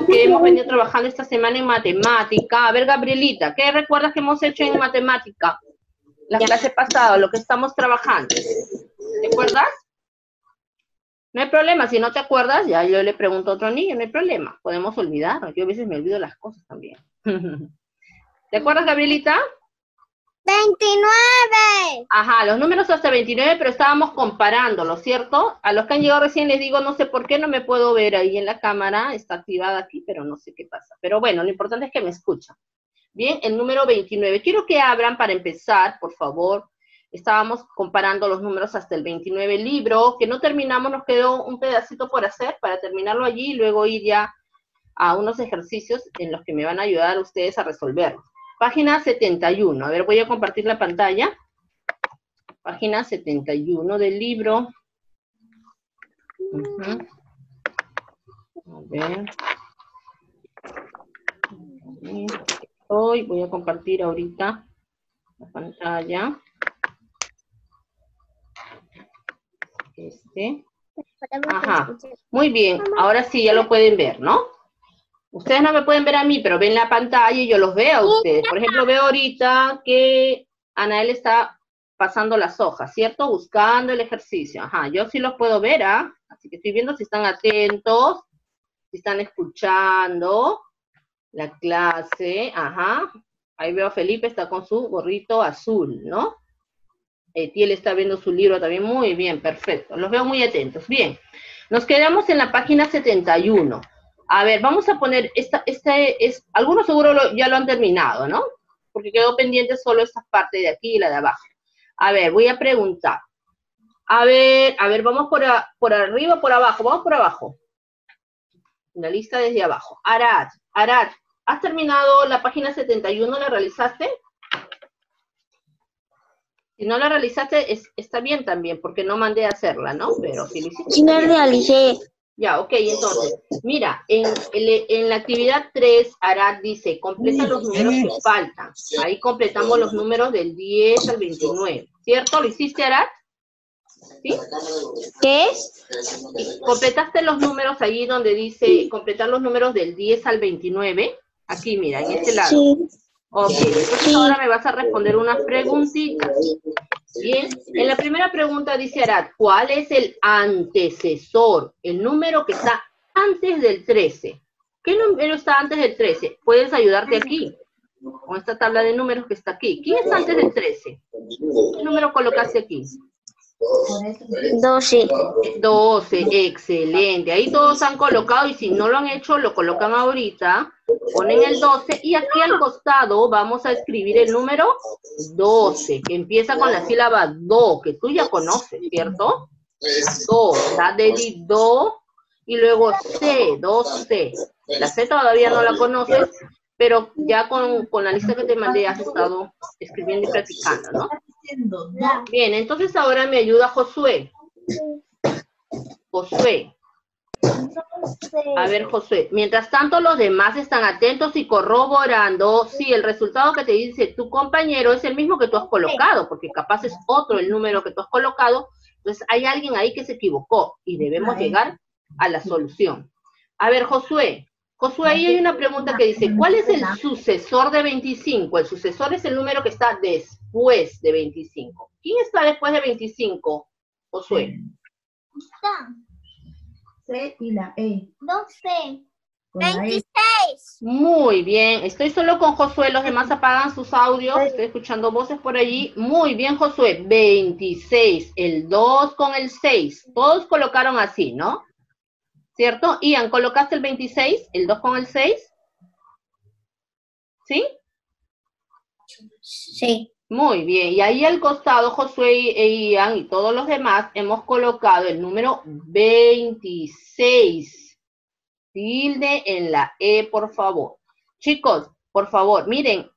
lo que hemos venido trabajando esta semana en matemática. A ver, Gabrielita, ¿qué recuerdas que hemos hecho en matemática? La clase pasada, lo que estamos trabajando. ¿Te acuerdas? No hay problema, si no te acuerdas, ya yo le pregunto a otro niño, no hay problema, podemos olvidar. Yo a veces me olvido las cosas también. ¿Te acuerdas, Gabrielita? 29. Ajá, los números hasta 29, pero estábamos comparándolos, ¿cierto? A los que han llegado recién les digo, no sé por qué no me puedo ver ahí en la cámara, está activada aquí, pero no sé qué pasa. Pero bueno, lo importante es que me escuchan. Bien, el número 29. Quiero que abran para empezar, por favor. Estábamos comparando los números hasta el 29 libro, que no terminamos, nos quedó un pedacito por hacer para terminarlo allí y luego ir ya a unos ejercicios en los que me van a ayudar ustedes a resolverlo. Página 71. A ver, voy a compartir la pantalla. Página 71 del libro. A ver. Hoy voy a compartir ahorita la pantalla. Este. Ajá. Muy bien. Ahora sí, ya lo pueden ver, ¿no? Ustedes no me pueden ver a mí, pero ven la pantalla y yo los veo a ustedes. Por ejemplo, veo ahorita que Anael está pasando las hojas, ¿cierto? Buscando el ejercicio. Ajá, yo sí los puedo ver, ¿ah? Así que estoy viendo si están atentos, si están escuchando la clase. Ajá. Ahí veo a Felipe, está con su gorrito azul, ¿no? Etiel está viendo su libro también. Muy bien, perfecto. Los veo muy atentos. Bien. Nos quedamos en la página 71. A ver, vamos a poner, esta, este es, algunos seguro ya lo han terminado, ¿no? Porque quedó pendiente solo esta parte de aquí y la de abajo. A ver, voy a preguntar. A ver, a ver, vamos por, por arriba por abajo. Vamos por abajo. La lista desde abajo. Arad, Arad, ¿has terminado la página 71? ¿La realizaste? Si no la realizaste, está bien también, porque no mandé a hacerla, ¿no? Pero si lo. Sí, la realicé. Ya, ok, entonces, mira, en, en, la actividad 3, Arad dice, completa los números que faltan. Ahí completamos los números del 10 al 29. ¿Cierto? ¿Lo hiciste, Arad? ¿Sí? ¿Qué? Completaste los números ahí donde dice, completar los números del 10 al 29. Aquí, mira, en este lado. Sí. Ok, entonces ahora me vas a responder unas preguntitas. Bien, en la primera pregunta dice Arad, ¿cuál es el antecesor? El número que está antes del 13. ¿Qué número está antes del 13? Puedes ayudarte aquí, con esta tabla de números que está aquí. ¿Quién está antes del 13? ¿Qué número colocaste aquí? 12. 12, excelente. Ahí todos han colocado y si no lo han hecho, lo colocan ahorita. Ponen el 12 y aquí al costado vamos a escribir el número 12, que empieza con la sílaba do, que tú ya conoces, ¿cierto? Do, la de do y luego C, 2C. La C todavía no la conoces, pero ya con, con la lista que te mandé has estado escribiendo y practicando, ¿no? Bien, entonces ahora me ayuda Josué. Josué. A ver, Josué. Mientras tanto, los demás están atentos y corroborando si el resultado que te dice tu compañero es el mismo que tú has colocado, porque capaz es otro el número que tú has colocado. Entonces, hay alguien ahí que se equivocó y debemos llegar a la solución. A ver, Josué. Josué, ahí hay una pregunta que dice, ¿cuál es el sucesor de 25? El sucesor es el número que está después de 25. ¿Quién está después de 25, Josué? Está. C y la E. 12. 26. Muy bien, estoy solo con Josué, los demás apagan sus audios, estoy escuchando voces por allí. Muy bien, Josué, 26, el 2 con el 6, todos colocaron así, ¿no? ¿Cierto? Ian, ¿colocaste el 26, el 2 con el 6? ¿Sí? Sí. Muy bien, y ahí al costado Josué e Ian y todos los demás hemos colocado el número 26. Tilde en la E, por favor. Chicos, por favor, miren,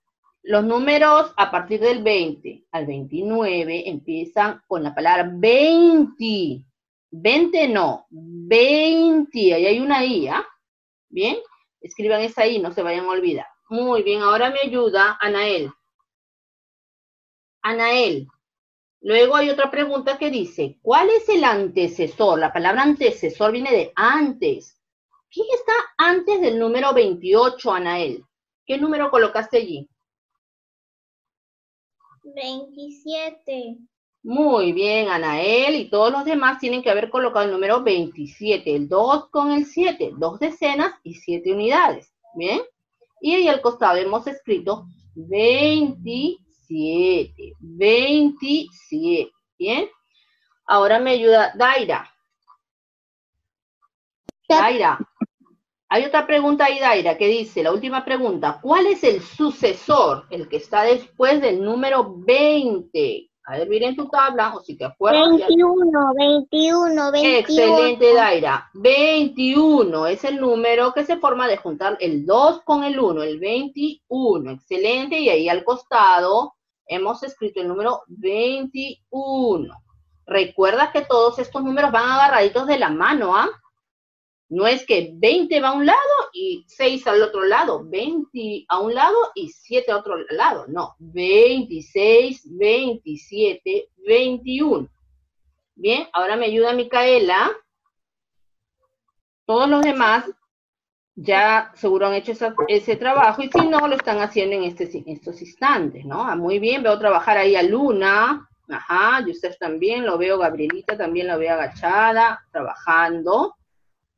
los números a partir del 20 al 29 empiezan con la palabra 20. 20 no, 20, ahí hay una I, ¿ah? Bien, escriban esa I, no se vayan a olvidar. Muy bien, ahora me ayuda Anael. Anael. Luego hay otra pregunta que dice, ¿cuál es el antecesor? La palabra antecesor viene de antes. ¿Quién está antes del número 28, Anael? ¿Qué número colocaste allí? 27. Muy bien, Anael y todos los demás tienen que haber colocado el número 27, el 2 con el 7, dos decenas y 7 unidades. ¿Bien? Y ahí al costado hemos escrito 27, 27. ¿Bien? Ahora me ayuda Daira. Daira, hay otra pregunta ahí, Daira, que dice, la última pregunta, ¿cuál es el sucesor, el que está después del número 20? A ver, miren tu tabla, o si te acuerdas. 21, 21, 21. Excelente, Daira. 21 es el número que se forma de juntar el 2 con el 1, el 21. Excelente, y ahí al costado hemos escrito el número 21. Recuerda que todos estos números van agarraditos de la mano, ¿ah? No es que 20 va a un lado y 6 al otro lado, 20 a un lado y 7 a otro lado. No, 26, 27, 21. Bien, ahora me ayuda Micaela. Todos los demás ya seguro han hecho ese trabajo y si no, lo están haciendo en, este, estos instantes, ¿no? Ah, muy bien, veo trabajar ahí a Luna. Ajá, Yusef también, lo veo, Gabrielita también la veo agachada, trabajando.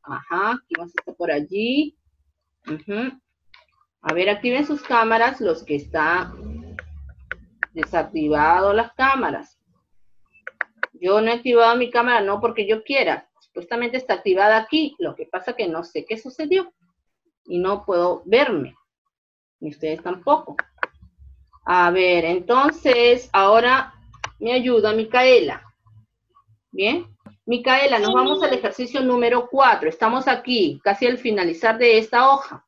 Ajá, aquí vamos a estar por allí. A ver, activen sus cámaras los que están desactivado las cámaras. Yo no he activado mi cámara, no porque yo quiera. Supuestamente está activada aquí. Lo que pasa que no sé qué sucedió. Y no puedo verme. Ni ustedes tampoco. A ver, entonces, ahora me ayuda Micaela. ¿Bien? Micaela, nos vamos al ejercicio número 4. Estamos aquí, casi al finalizar de esta hoja.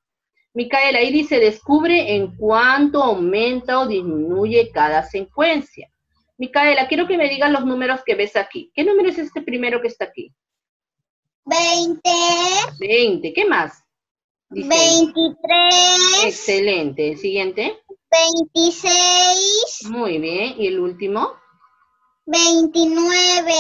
Micaela, ahí dice, descubre en cuánto aumenta o disminuye cada secuencia. Micaela, quiero que me digas los números que ves aquí. ¿Qué número es este primero que está aquí? 20. 20. ¿Qué más? 23. Excelente. ¿El siguiente? 26. Muy bien. ¿Y el último? 29.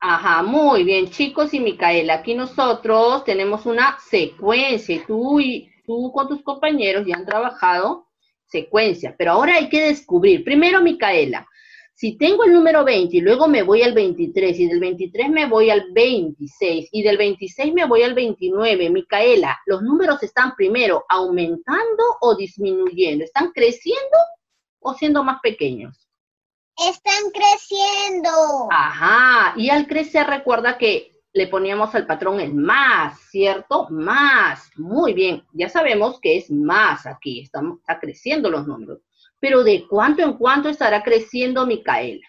Ajá, muy bien, chicos y Micaela. Aquí nosotros tenemos una secuencia. Tú y tú con tus compañeros ya han trabajado secuencia, pero ahora hay que descubrir. Primero, Micaela, si tengo el número 20 y luego me voy al 23 y del 23 me voy al 26 y del 26 me voy al 29, Micaela, ¿los números están primero aumentando o disminuyendo? ¿Están creciendo o siendo más pequeños? Están creciendo. Ajá, y al crecer recuerda que le poníamos al patrón el más, ¿cierto? Más, muy bien, ya sabemos que es más aquí, estamos, está creciendo los números. Pero ¿de cuánto en cuánto estará creciendo Micaela?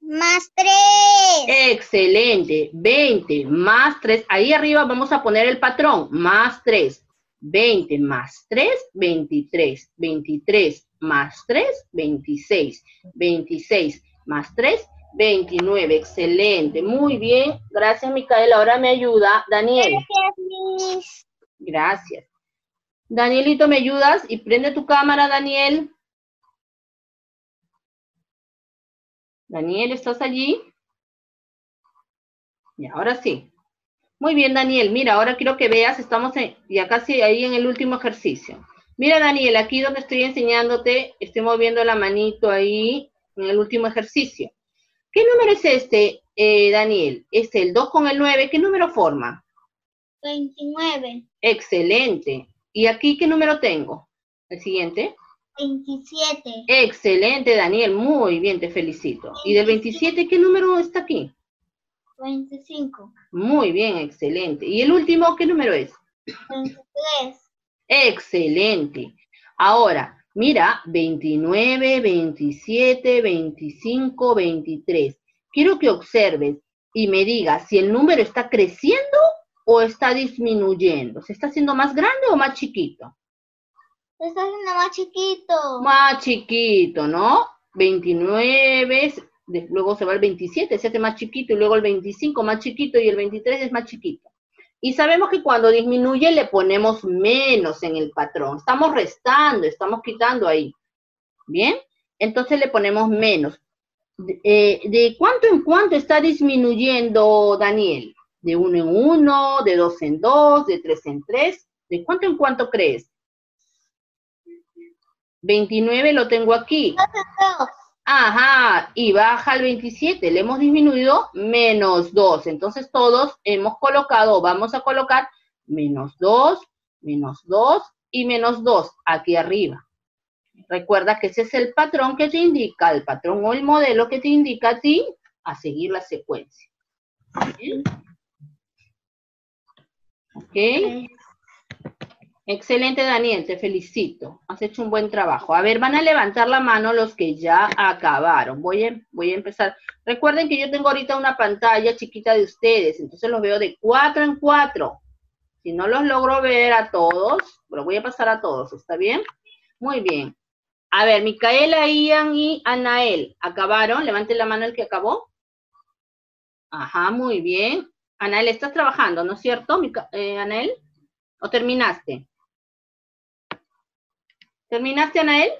Más 3. Excelente, 20 más 3, ahí arriba vamos a poner el patrón, más 3. 20 más 3, 23. 23 más 3, 26. 26 más 3, 29. Excelente. Muy bien. Gracias, Micaela. Ahora me ayuda Daniel. Gracias, Miss. Gracias. Danielito, ¿me ayudas? Y prende tu cámara, Daniel. Daniel, ¿estás allí? Y ahora sí. Muy bien, Daniel. Mira, ahora quiero que veas, estamos ya casi ahí en el último ejercicio. Mira, Daniel, aquí donde estoy enseñándote, estoy moviendo la manito ahí en el último ejercicio. ¿Qué número es este, eh, Daniel? Es el 2 con el 9. ¿Qué número forma? 29. Excelente. ¿Y aquí qué número tengo? El siguiente. 27. Excelente, Daniel. Muy bien, te felicito. ¿Y del 27 qué número está aquí? 25. Muy bien, excelente. ¿Y el último qué número es? 23. Excelente. Ahora, mira, 29, 27, 25, 23. Quiero que observes y me digas si el número está creciendo o está disminuyendo. ¿Se está haciendo más grande o más chiquito? Se está haciendo más chiquito. Más chiquito, ¿no? 29, luego se va el 27, se hace más chiquito, y luego el 25 más chiquito, y el 23 es más chiquito. Y sabemos que cuando disminuye le ponemos menos en el patrón. Estamos restando, estamos quitando ahí. ¿Bien? Entonces le ponemos menos. Eh, ¿De cuánto en cuánto está disminuyendo, Daniel? De uno en uno, de dos en dos, de tres en tres. ¿De cuánto en cuánto crees? 29 lo tengo aquí. Ajá, y baja al 27, le hemos disminuido menos 2. Entonces todos hemos colocado, vamos a colocar menos 2, menos 2 y menos 2 aquí arriba. Recuerda que ese es el patrón que te indica, el patrón o el modelo que te indica a ti a seguir la secuencia. ¿Ok? Excelente, Daniel, te felicito. Has hecho un buen trabajo. A ver, van a levantar la mano los que ya acabaron. Voy a, empezar. Recuerden que yo tengo ahorita una pantalla chiquita de ustedes, entonces los veo de cuatro en cuatro. Si no los logro ver a todos, lo voy a pasar a todos, ¿está bien? Muy bien. A ver, Micaela, Ian y Anael, ¿acabaron? Levanten la mano el que acabó. Ajá, muy bien. Anael, estás trabajando, ¿no es cierto, eh, Anael? ¿O terminaste? ¿Terminaste, Anael?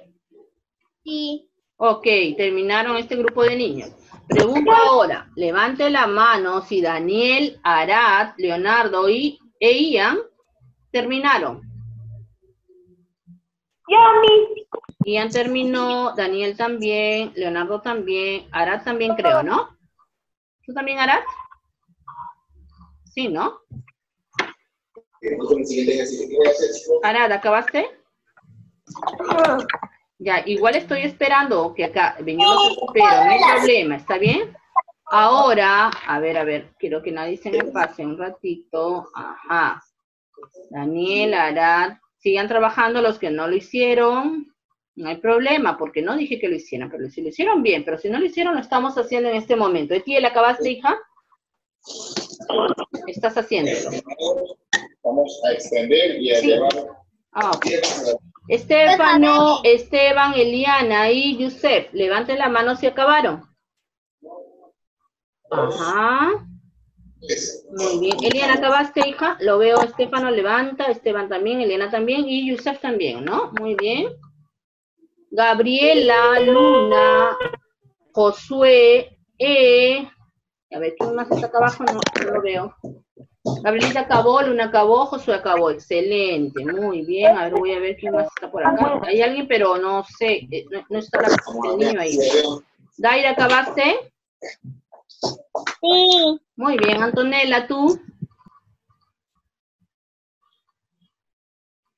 Sí. Ok, terminaron este grupo de niños. Pregunto ahora, levante la mano si Daniel, Arad, Leonardo y, e Ian terminaron. Yo mismo. Ian terminó, Daniel también, Leonardo también, Arad también creo, ¿no? ¿Tú también, Arad? Sí, ¿no? Arad, ¿acabaste? Ya, igual estoy esperando que acá, yo los espero, no hay problema, ¿está bien? Ahora, a ver, a ver, quiero que nadie se me pase un ratito. Ajá. Daniel, Arad, sigan trabajando los que no lo hicieron. No hay problema, porque no dije que lo hicieran, pero si lo hicieron bien, pero si no lo hicieron, lo estamos haciendo en este momento. ¿Etiel, acabaste, hija? Estás haciéndolo. Vamos a extender y a Sí. llevar. Ah, ok. Estefano, Esteban, Eliana y Yusef, levanten la mano si acabaron. Ajá. Muy bien. Eliana, ¿acabaste, hija? Lo veo, Estefano levanta, Esteban también, Eliana también y Yusef también, ¿no? Muy bien. Gabriela, Luna, Josué, E. A ver, ¿quién más está acá abajo? No, no lo veo. Gabrielita acabó, Luna acabó, Josué acabó. Excelente, muy bien. A ver, voy a ver quién más está por acá. Hay alguien, pero no sé, eh, no, no está la, el niño ahí. Daira, ¿acabaste? Sí. Muy bien, Antonella, ¿tú?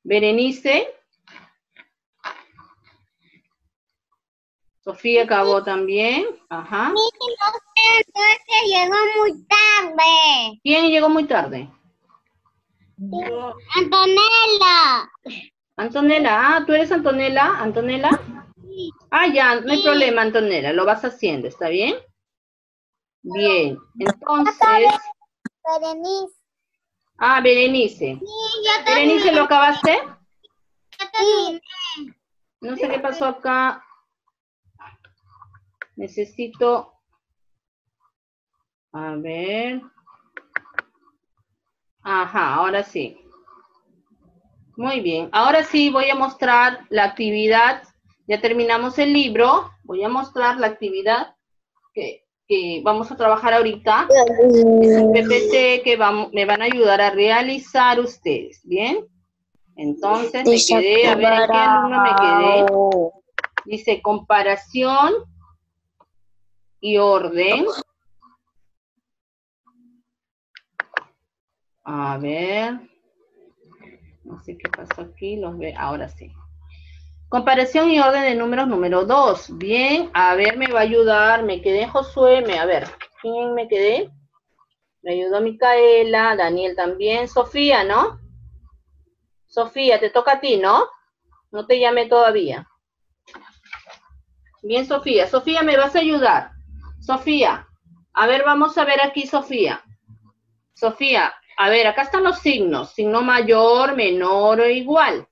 Berenice. Sofía acabó también. Ajá. que llegó muy tarde. ¿Quién llegó muy tarde? Antonella. Antonella, ah, ¿tú eres Antonella? ¿Antonella? Ah, ya, no hay problema, Antonella, lo vas haciendo, ¿está bien? Bien, entonces, Berenice. ah, Berenice. Sí, yo Berenice, ¿lo acabaste? terminé. No sé qué pasó acá. Necesito, a ver. Ajá, ahora sí. Muy bien, ahora sí voy a mostrar la actividad. Ya terminamos el libro. Voy a mostrar la actividad que, que vamos a trabajar ahorita. Es el PPT que me van a ayudar a realizar ustedes. ¿Bien? Entonces me quedé, a ver en qué alumno me quedé. Dice comparación y orden. A ver. No sé qué pasó aquí, los ve, ahora sí. Comparación y orden de números número 2. Bien, a ver, me va a ayudar, me quedé Josué, me, a ver, ¿quién me quedé? Me ayudó Micaela, Daniel también, Sofía, ¿no? Sofía, te toca a ti, ¿no? No te llamé todavía. Bien, Sofía. Sofía, ¿me vas a ayudar? Sofía, a ver, vamos a ver aquí, Sofía. Sofía, a ver, acá están los signos, signo mayor, menor o igual.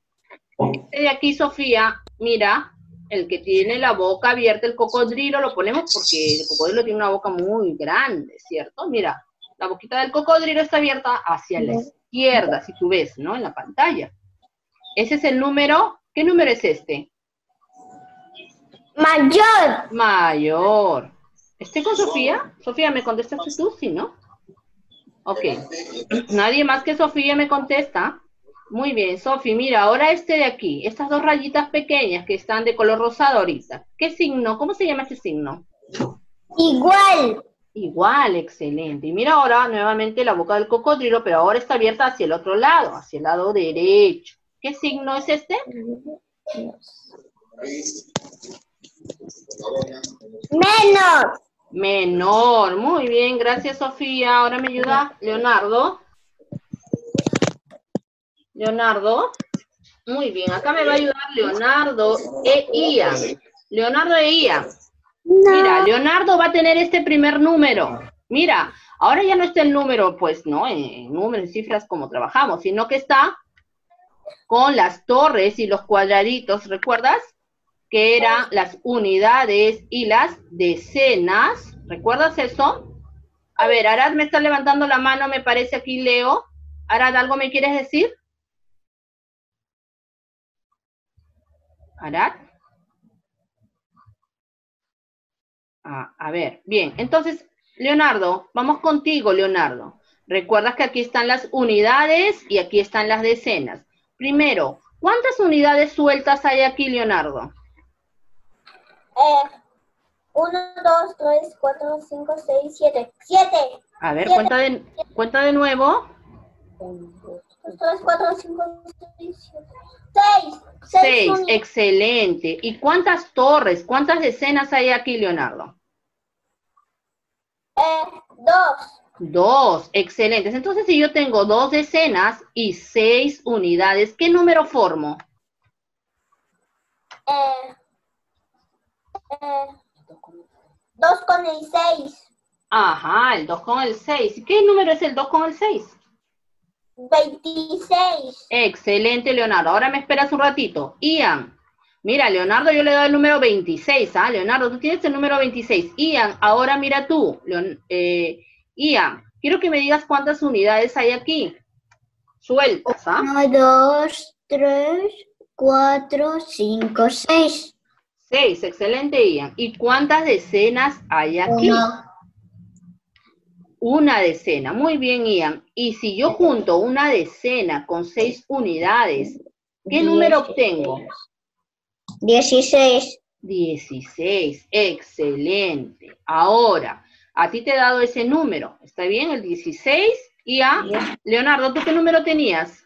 Este de aquí, Sofía, mira, el que tiene la boca abierta, el cocodrilo, lo ponemos porque el cocodrilo tiene una boca muy grande, ¿cierto? Mira, la boquita del cocodrilo está abierta hacia la izquierda, si tú ves, ¿no? En la pantalla. Ese es el número, ¿qué número es este? Mayor. Mayor. ¿Estoy con Sofía? Sofía, ¿me contestaste tú? Sí, ¿no? Ok. Nadie más que Sofía me contesta. Muy bien, Sofía, mira, ahora este de aquí, estas dos rayitas pequeñas que están de color rosado ahorita. ¿Qué signo? ¿Cómo se llama este signo? Igual. Igual, excelente. Y mira ahora nuevamente la boca del cocodrilo, pero ahora está abierta hacia el otro lado, hacia el lado derecho. ¿Qué signo es este? Menos. Menor. Muy bien, gracias Sofía. Ahora me ayuda Leonardo. Leonardo. Muy bien, acá me va a ayudar Leonardo e Ian. Leonardo e Ian. Mira, Leonardo va a tener este primer número. Mira, ahora ya no está el número, pues, ¿no? En números y cifras como trabajamos, sino que está con las torres y los cuadraditos, ¿recuerdas? Que eran las unidades y las decenas. ¿Recuerdas eso? A ver, Arad me está levantando la mano, me parece aquí, Leo. Arad, ¿algo me quieres decir? Arad. Ah, a ver, bien. Entonces, Leonardo, vamos contigo, Leonardo. Recuerdas que aquí están las unidades y aquí están las decenas. Primero, ¿cuántas unidades sueltas hay aquí, Leonardo? Eh, uno, dos, tres, cuatro, cinco, seis, siete. Siete. A ver, Siete. cuenta de, cuenta de nuevo. Dos, tres, cuatro, cinco, seis, siete. Seis. Seis. Seis, unidades. excelente. ¿Y cuántas torres, cuántas decenas hay aquí, Leonardo? Eh, dos. Dos, excelentes. Entonces, si yo tengo dos decenas y seis unidades, ¿qué número formo? Eh, eh, dos con el seis. Ajá, el 2 con el 6. ¿Qué número es el 2 con el 6? Veintiséis. Excelente, Leonardo. Ahora me esperas un ratito. Ian, mira, Leonardo yo le doy el número 26, ¿ah? Leonardo, tú tienes el número 26. Ian, ahora mira tú. Leon- eh, Ian, quiero que me digas cuántas unidades hay aquí. Sueltas, ¿ah? Uno, dos, tres, cuatro, cinco, seis. Seis, excelente, Ian. ¿Y cuántas decenas hay aquí? Una decena. Muy bien, Ian. Y si yo junto una decena con seis unidades, ¿qué número obtengo? Dieciséis. 16. Excelente. Ahora, a ti te he dado ese número. ¿Está bien? El 16. Y a Leonardo, ¿tú qué número tenías?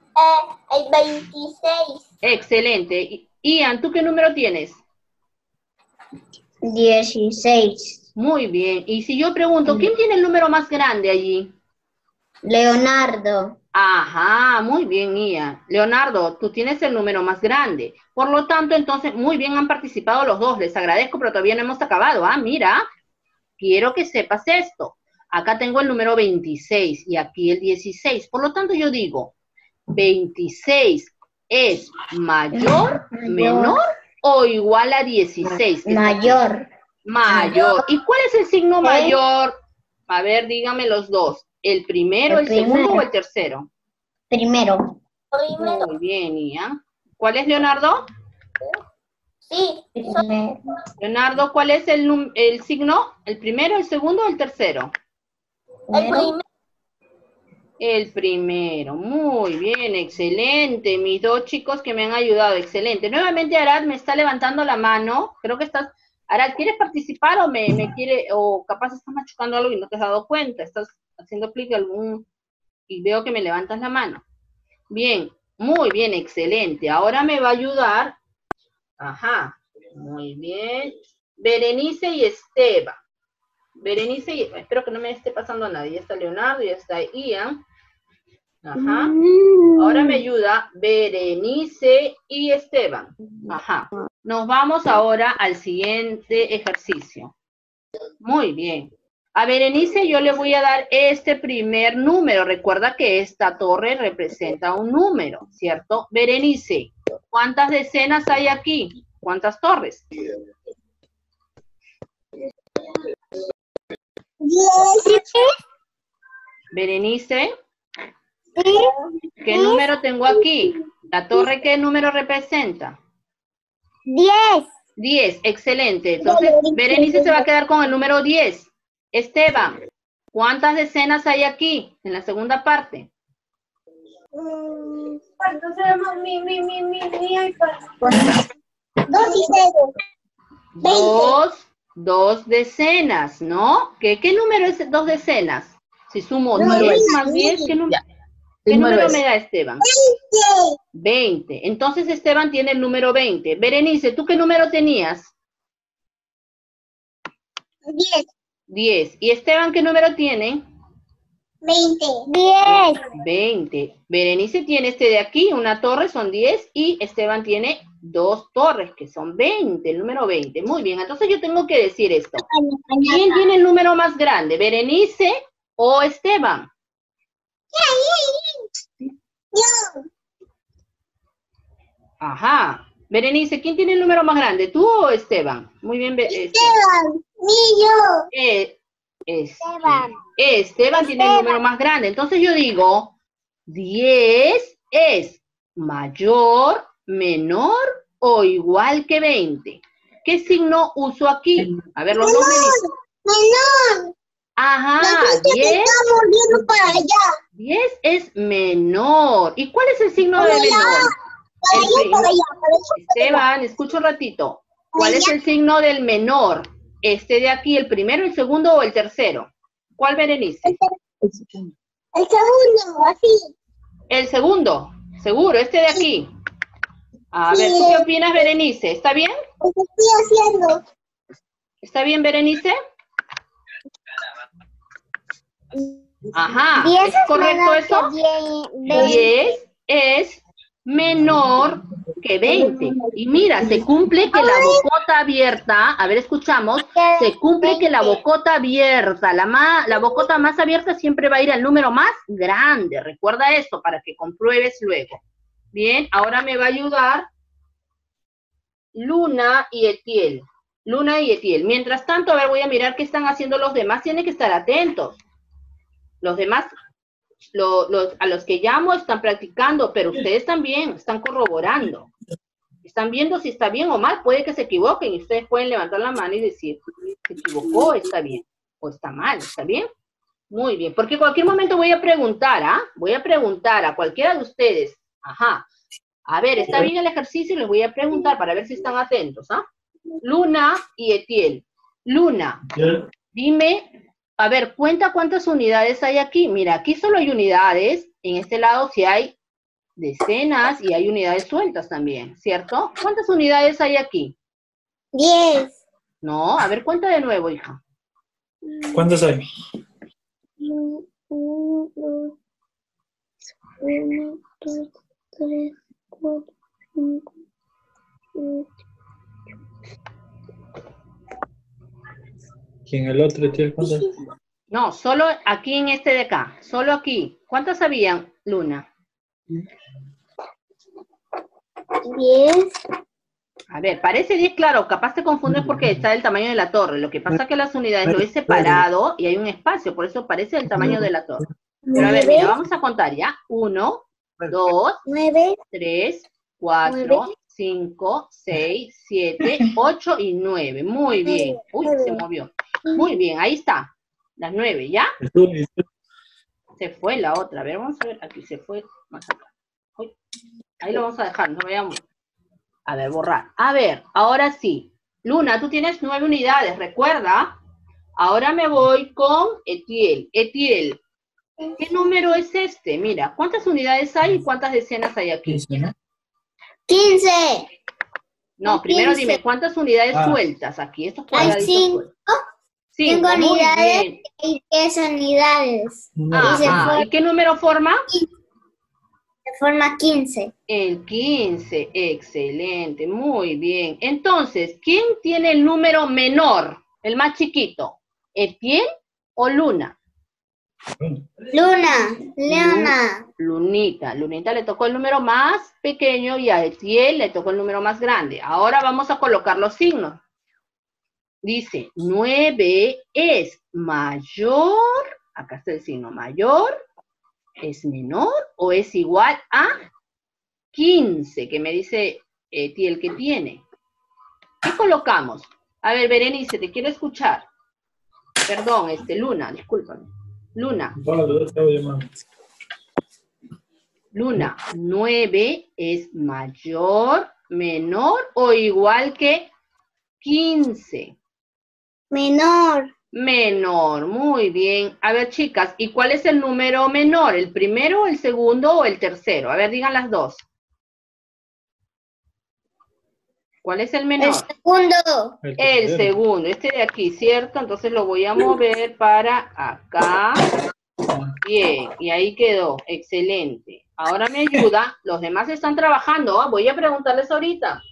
Eh, el veintiséis. Excelente. Ian, ¿tú qué número tienes? Dieciséis. Muy bien. Y si yo pregunto, ¿quién tiene el número más grande allí? Leonardo. Ajá, muy bien, Ian. Leonardo, tú tienes el número más grande. Por lo tanto, entonces, muy bien han participado los dos. Les agradezco, pero todavía no hemos acabado. Ah, mira, quiero que sepas esto. Acá tengo el número 26 y aquí el 16. Por lo tanto, yo digo, 26 es mayor, menor o igual a 16. que está aquí. Mayor. Mayor. ¿Y cuál es el signo mayor? A ver, dígame los dos. ¿El primero, el, El segundo o el tercero? Primero. Primero. Muy bien, Ian. ¿Cuál es Leonardo? Sí. Primero. Leonardo, ¿cuál es el, num- el signo? ¿El primero, el segundo o el tercero? El primero. El primero. Muy bien, excelente. Mis dos chicos que me han ayudado, excelente. Nuevamente Arad me está levantando la mano. Creo que estás... Arad, ¿quieres participar o me, quiere, o capaz estás machucando algo y no te has dado cuenta? Estás haciendo clic algún y veo que me levantas la mano. Bien, muy bien, excelente. Ahora me va a ayudar. Ajá, muy bien. Berenice y Esteban. Berenice y, espero que no me esté pasando nada. Ya está Leonardo, ya está Ian. Ajá. Ahora me ayuda Berenice y Esteban. Ajá. Nos vamos ahora al siguiente ejercicio. Muy bien. A Berenice yo le voy a dar este primer número. Recuerda que esta torre representa un número, ¿cierto? Berenice, ¿cuántas decenas hay aquí? ¿Cuántas torres? Berenice, ¿qué número tengo aquí? ¿La torre qué número representa? Diez. 10, excelente. Entonces, Berenice se va a quedar con el número 10. Esteban, ¿Cuántas decenas hay aquí, en la segunda parte? Mm. Dos y cero. Dos, dos decenas, ¿no? ¿Qué, qué número es dos decenas? Si sumo No, 10 es más 10, ¿qué, num- ¿qué ¿Qué número número es? me da Esteban? Sí. 20. Entonces Esteban tiene el número 20. Berenice, ¿tú qué número tenías? Diez. 10. ¿Y Esteban qué número tiene? Veinte. Diez. 20. Berenice tiene este de aquí, una torre, son 10, y Esteban tiene dos torres, que son 20, el número 20. Muy bien, entonces yo tengo que decir esto. ¿Quién tiene el número más grande, Berenice o Esteban? Yo. Ajá. Berenice, ¿quién tiene el número más grande, tú o Esteban? Muy bien, Esteban. Esteban. Ni yo. Eh, es- Esteban. Esteban tiene el número más grande. Entonces yo digo, 10 es mayor, menor o igual que 20. ¿Qué signo uso aquí? A ver, los dos me dicen. Menor. Ajá, La gente se 10, está volviendo para allá. 10 es menor. ¿Y cuál es el signo de menor? El. Esteban, escucha un ratito. ¿Cuál es el signo del menor? ¿Este de aquí, el primero, el segundo o el tercero? ¿Cuál, Berenice? El segundo, así. El segundo, seguro, este de aquí. A ver, ¿tú qué opinas, Berenice? ¿Está bien? Lo que estoy haciendo. ¿Está bien, Berenice? Ajá, ¿es correcto eso? 10 es menor que 20. Y mira, se cumple que la bocota abierta, a ver, escuchamos, se cumple que la bocota abierta, la, ma- la bocota más abierta siempre va a ir al número más grande. Recuerda esto para que compruebes luego. Bien, ahora me va a ayudar Luna y Etiel. Luna y Etiel. Mientras tanto, a ver, voy a mirar qué están haciendo los demás. Tienen que estar atentos. Los demás, lo- los, a los que llamo están practicando, pero ustedes también están corroborando. Están viendo si está bien o mal. Puede que se equivoquen y ustedes pueden levantar la mano y decir, se equivocó, está bien, o está mal, ¿está bien? Muy bien, porque en cualquier momento voy a preguntar, ¿ah? Voy a preguntar a cualquiera de ustedes, ajá, a ver, ¿está bien el ejercicio? Les voy a preguntar para ver si están atentos, ¿ah? Luna y Etiel. Luna, dime, a ver, cuenta cuántas unidades hay aquí. Mira, aquí solo hay unidades, en este lado sí hay decenas y hay unidades sueltas también, ¿cierto? ¿Cuántas unidades hay aquí? Diez. No, a ver, cuenta de nuevo, hija. ¿Cuántos hay? Uno, dos, uno, dos, tres, cuatro, cinco, seis. ¿Quién el otro? No, solo aquí en este de acá, solo aquí. ¿Cuántas habían, Luna? Diez. A ver, parece 10, claro, capaz te confundes porque está del tamaño de la torre. Lo que pasa es que las unidades lo he separado y hay un espacio, por eso parece del tamaño de la torre. Pero a ver, mira, vamos a contar ya. Uno, dos, Nueve. tres, cuatro, cinco, seis, siete, ocho y nueve. Muy bien. Uy, se movió. Muy bien, ahí está. Las nueve, ¿ya? Se fue la otra. A ver, vamos a ver. Aquí se fue. Más acá. Uy, Ahí lo vamos a dejar, no veamos. A ver, borrar. A ver, ahora sí. Luna, tú tienes nueve unidades, recuerda. Ahora me voy con Etiel. Etiel, ¿qué número es este? Mira, ¿cuántas unidades hay y cuántas decenas hay aquí? Quince. No, primero dime. ¿cuántas unidades Ah. sueltas aquí? Estos Hay cuadraditos cinco. muy unidades. bien. Y diez unidades. se fue. ¿Y qué número forma? De forma quince. El 15, excelente, muy bien. Entonces, ¿quién tiene el número menor, el más chiquito? ¿Etiel o Luna? Luna. Leona. Lunita. Lunita le tocó el número más pequeño y a Etiel le tocó el número más grande. Ahora vamos a colocar los signos. Dice, 9 es mayor, acá está el signo mayor, es menor o es igual a 15, que me dice Etiel que tiene. ¿Qué colocamos? A ver, Berenice, te quiero escuchar. Perdón, este, Luna, discúlpame. Luna. Luna, 9 es mayor, menor o igual que 15. Menor. Menor, muy bien. A ver, chicas, ¿y cuál es el número menor? ¿El primero, el segundo o el tercero? A ver, digan las dos. ¿Cuál es el menor? El segundo. El segundo, este de aquí, ¿cierto? Entonces lo voy a mover para acá. Bien, y ahí quedó, excelente. Ahora me ayuda, los demás están trabajando, ¿ah? voy a preguntarles ahorita.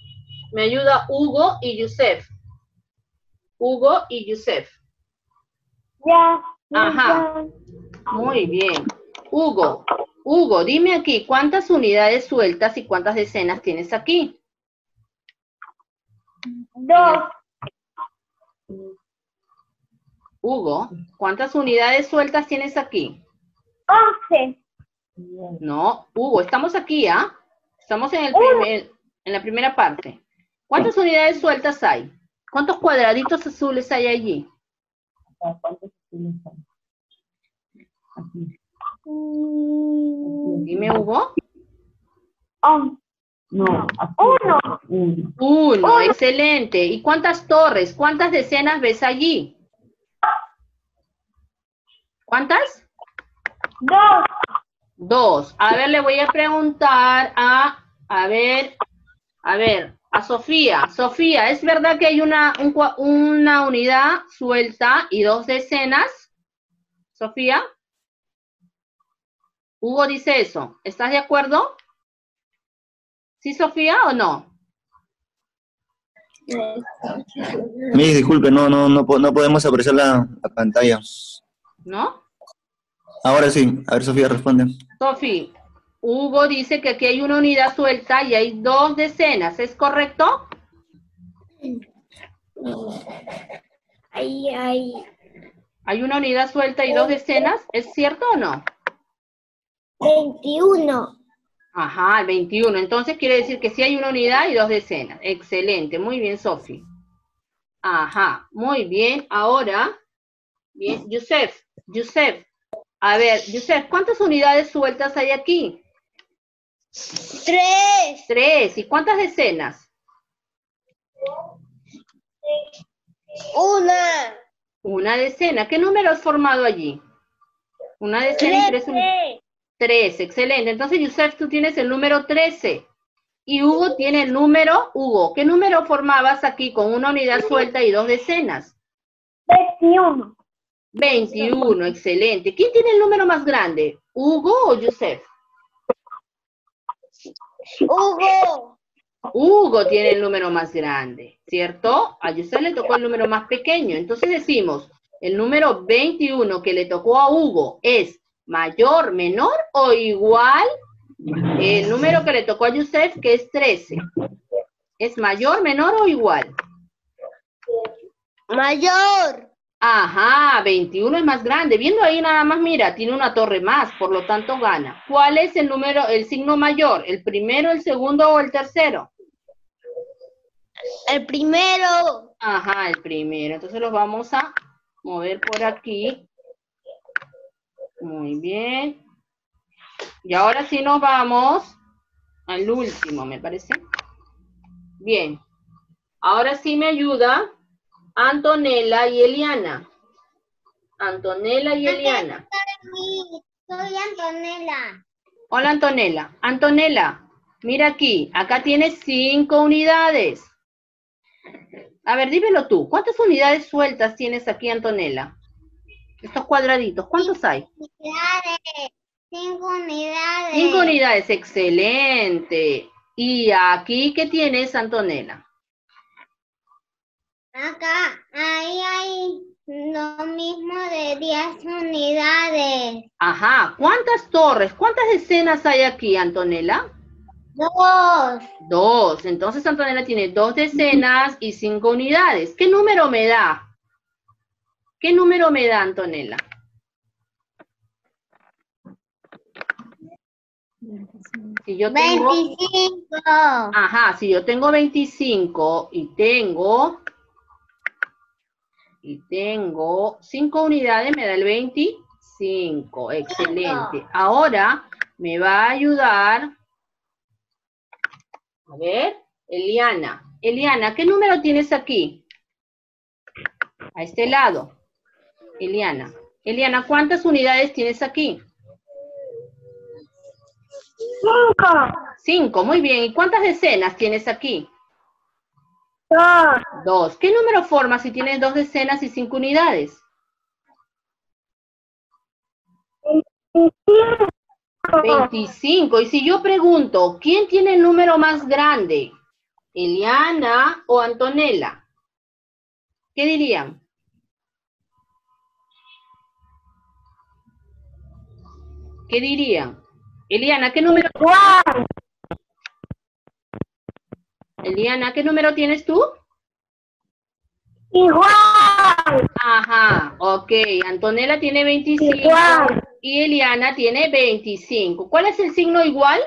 Me ayuda Hugo y Yusef. Hugo y Yusef. Ya. Ajá. Muy bien. Hugo, Hugo, dime aquí, ¿cuántas unidades sueltas y cuántas decenas tienes aquí? Dos. Hugo, ¿cuántas unidades sueltas tienes aquí? Once. No, Hugo, estamos aquí, ¿ah? Estamos en, el primer- en la primera parte. ¿Cuántas unidades sueltas hay? ¿Cuántos cuadraditos azules hay allí? Mm, Dime, Hugo. once. No, Uno. uno. Uno, excelente. ¿Y cuántas torres? ¿Cuántas decenas ves allí? ¿Cuántas? Dos. Dos. A ver, le voy a preguntar a, a ver, a ver, a Sofía. Sofía, ¿es verdad que hay una, un una unidad suelta y dos decenas? Sofía. Hugo dice eso. ¿Estás de acuerdo? ¿Sí, Sofía, o no? Disculpe, no, no, no, no podemos apreciar la, la pantalla. ¿No? Ahora sí, a ver, Sofía responde. Sofía, Hugo dice que aquí hay una unidad suelta y hay dos decenas. ¿Es correcto? Ahí, ahí. Hay una unidad suelta y dos decenas. ¿Es cierto o no? Veintiuno. Ajá, el 21. Entonces quiere decir que sí hay una unidad y dos decenas. Excelente, muy bien, Sofi. Ajá, muy bien. Ahora, bien, Yusef, Yusef. A ver, Yusef, ¿cuántas unidades sueltas hay aquí? Tres. Tres. ¿Y cuántas decenas? Una. Una decena. ¿Qué número has formado allí? Una decena y tres unidades. Trece. 13, excelente. Entonces, Yusef, tú tienes el número 13. Y Hugo tiene el número, Hugo, ¿qué número formabas aquí con una unidad suelta y dos decenas? Veintiuno. 21, excelente. ¿Quién tiene el número más grande? ¿Hugo o Yusef? Hugo. Hugo tiene el número más grande, ¿cierto? A Yusef le tocó el número más pequeño. Entonces decimos, el número 21 que le tocó a Hugo es mayor, menor o igual el número que le tocó a Yusef, que es 13. ¿Es mayor, menor o igual? Mayor. Ajá, 21 es más grande. Viendo ahí nada más, mira, tiene una torre más, por lo tanto gana. ¿Cuál es el número, el signo mayor? ¿El primero, el segundo o el tercero? El primero. Ajá, el primero. Entonces los vamos a mover por aquí. Muy bien. Y ahora sí nos vamos al último, me parece. Bien. Ahora sí me ayuda Antonella y Eliana. Antonella y Eliana. Soy Antonella. Hola Antonella. Antonella, mira aquí. Acá tienes cinco unidades. A ver, dímelo tú. ¿Cuántas unidades sueltas tienes aquí, Antonella? Estos cuadraditos, ¿cuántos hay? Unidades. Cinco unidades. Cinco unidades, excelente. ¿Y aquí qué tienes, Antonella? Acá, ahí hay lo mismo de 10 unidades. Ajá, ¿cuántas torres, cuántas decenas hay aquí, Antonella? Dos. Dos. Entonces Antonella tiene dos decenas y cinco unidades. ¿Qué número me da? ¿Qué número me da, Antonella? Si yo tengo... 25. Ajá, si yo tengo 25 y tengo... Y tengo 5 unidades, me da el 25. 5, excelente. Ahora me va a ayudar, a ver, Eliana. Eliana, ¿qué número tienes aquí? A este lado. Eliana. Eliana, ¿cuántas unidades tienes aquí? Cinco. Cinco, muy bien. ¿Y cuántas decenas tienes aquí? Dos. ¿Qué número forma si tienes dos decenas y cinco unidades? Veinticinco. 25. Y si yo pregunto, ¿quién tiene el número más grande? ¿Eliana o Antonella? ¿Qué dirían? ¿Qué dirían? Eliana, ¿qué número? Eliana, ¿qué número tienes tú? Igual. Ajá, ok. Antonella tiene 25 Igual. y Eliana tiene 25. ¿Cuál es el signo igual?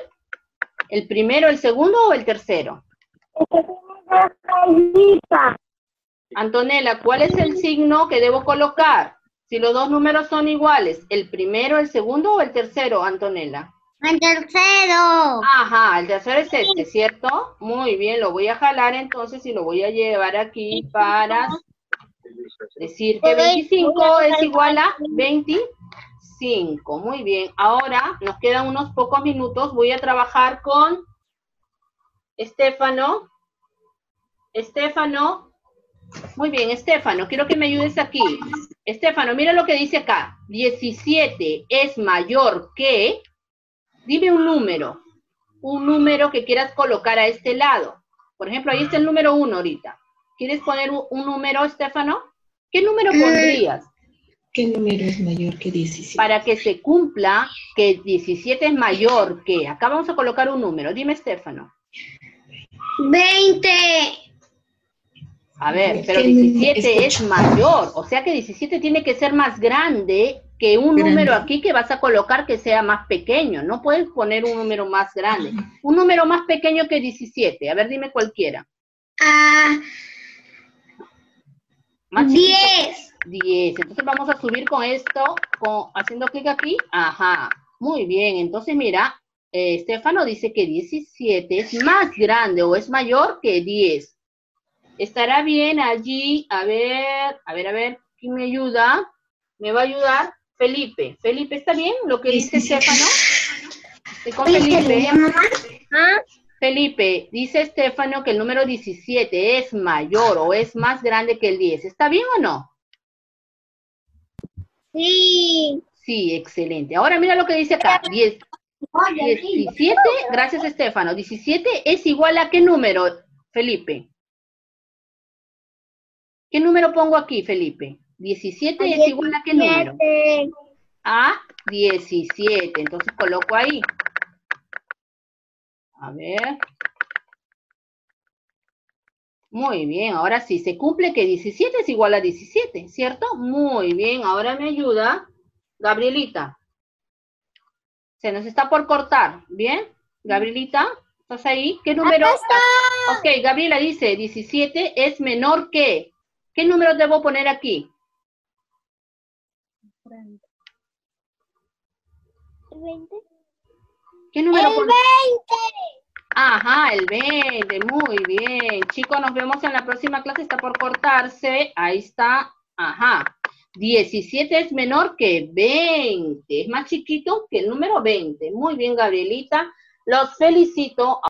¿El primero, el segundo o el tercero? Este. Antonella, ¿cuál es el signo que debo colocar? Si los dos números son iguales, ¿el primero, el segundo o el tercero, Antonella? El tercero. Ajá, el tercero es este, ¿cierto? Muy bien, lo voy a jalar entonces y lo voy a llevar aquí para decir que 25 es igual a 25. Muy bien, ahora nos quedan unos pocos minutos. Voy a trabajar con Estefano. Estefano. Muy bien, Estefano, quiero que me ayudes aquí. Estefano, mira lo que dice acá. 17 es mayor que... Dime un número. Un número que quieras colocar a este lado. Por ejemplo, ahí está el número 1 ahorita. ¿Quieres poner un, número, Estefano? ¿Qué número pondrías? ¿Qué número es mayor que 17? Para que se cumpla que 17 es mayor que... Acá vamos a colocar un número. Dime, Estefano. Veinte. A ver, pero que 17 es mayor, o sea que 17 tiene que ser más grande que un Grande. número aquí que vas a colocar que sea más pequeño. No puedes poner un número más grande. Un número más pequeño que 17. A ver, dime cualquiera. Ah, Más chiquito. diez. 10. Entonces vamos a subir con esto, con, haciendo clic aquí. Ajá. Muy bien. Entonces mira, eh, Estefano dice que 17 es más grande o es mayor que 10. Estará bien allí. A ver, a ver, a ver. ¿Quién me ayuda? ¿Me va a ayudar? Felipe. Felipe, ¿está bien lo que dice. Estefano? Con Oye, ¿qué Felipe. Ah, Felipe, dice Estefano que el número 17 es mayor o es más grande que el 10. ¿Está bien o no? sí. Sí, excelente. Ahora mira lo que dice acá. 10, 17, gracias Estefano. 17 es igual a qué número, Felipe? ¿Qué número pongo aquí, Felipe? 17 es igual a qué número? A 17. Entonces coloco ahí. A ver. Muy bien, ahora sí, se cumple que 17 es igual a 17, ¿cierto? Muy bien, ahora me ayuda Gabrielita. Se nos está por cortar, ¿bien? Gabrielita, ¿estás ahí? ¿Qué número? Ok, Gabriela dice, 17 es menor que. ¿Qué número debo poner aquí? ¿Qué número El pon- veinte. Ajá, el 20, muy bien. Chicos, nos vemos en la próxima clase, está por cortarse. Ahí está, ajá. 17 es menor que 20, es más chiquito que el número 20. Muy bien, Gabrielita. Los felicito.